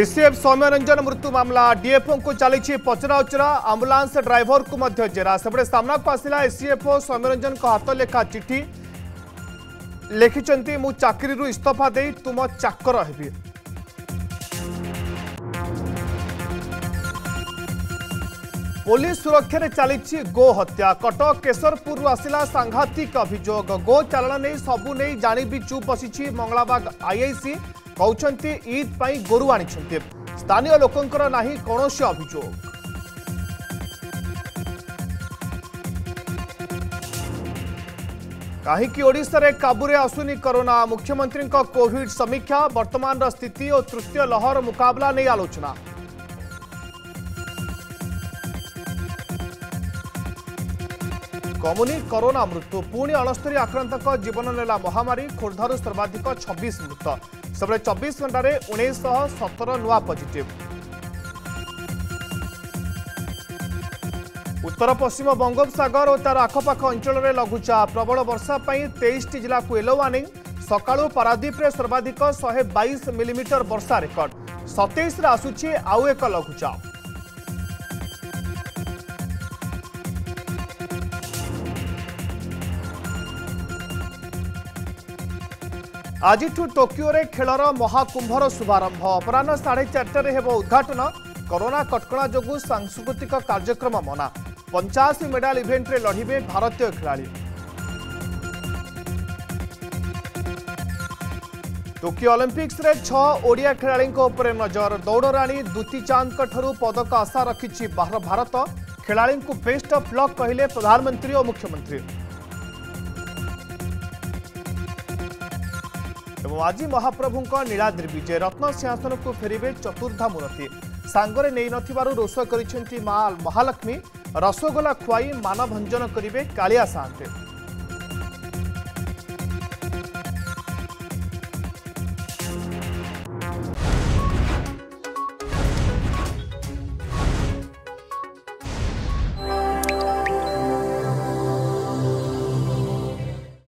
ACF सौम्य रंजन मृत्यु मामला DFO को चली पचराउचरा आंबुलांस ड्राइवर को जेरा सेपटे सामना को आसला एसीएफओ सौम्य रंजन हाथ लेखा चिठी लिखिं मु चाकरी इस्तफा दे तुम चाकर है पुलिस सुरक्षा चली गो हत्या कटक केशरपुर आसला सांघातिक अभोग गो चाला नहीं सबू नहीं जाणी भी चुप बसी मंगलाबाग आईआईसी कहते ईद पर गोर आनी स्थानीय लोकों ना कौन अभोग काईकिशार काबुरे आसुनी करोना मुख्यमंत्री कोविड समीक्षा वर्तमान स्थिति और तृतीय लहर मुकाबला नहीं आलोचना কমুনি করোনা মৃত্যু পুঁ অণস্তরি আক্রান্তক জীবন নেলা মহামারী খোর্ধার সর্বাধিক ছবিশ মৃত সেবে চবিশ ঘণ্টার উনিশশহ সতর নূয়া পজিটিভ উত্তর পশ্চিম বঙ্গোপসাগর ও তার আখপাখ অঞ্চলের লঘুচাপ প্রবল বর্ষা পাই তেইশটি জেলাকু ইলো ওয়ার্নিং সকালু পারাদ্বীপে সর্বাধিক শহে বাইশ মিলিমিটর বর্ষা রেকর্ড সতেইশে আসুছে আউ এক লঘুচাপ आज टोकियो खेल महाकुंभर शुभारंभ अपराह साढ़े चारटे हो उद्घाटन करोना कटक जो सांस्कृतिक कार्यक्रम मना पंचाशी मेडाल इभेटे लड़े भारतीय खेला टोकियो अलंपिक्स रे छह खेला नजर दौड़राणी दूती चांद पदक आशा रखी बाहर भारत खेला बेस्ट अफ लक कहे प्रधानमंत्री और मुख्यमंत्री ଏବଂ ଆଜି ମହାପ୍ରଭୁଙ୍କ ନୀଳାଦ୍ରି ବିଜେ ରତ୍ନ ସିଂହାସନକୁ ଫେରିବେ ଚତୁର୍ଦ୍ଧା ମୂରତୀ ସାଙ୍ଗରେ ନେଇନଥିବାରୁ ରୋଷେଇ କରିଛନ୍ତି ମା ମହାଲକ୍ଷ୍ମୀ ରସଗୋଲା ଖୁଆଇ ମାନଭଞ୍ଜନ କରିବେ କାଳିଆ ସାହାନ୍ତେ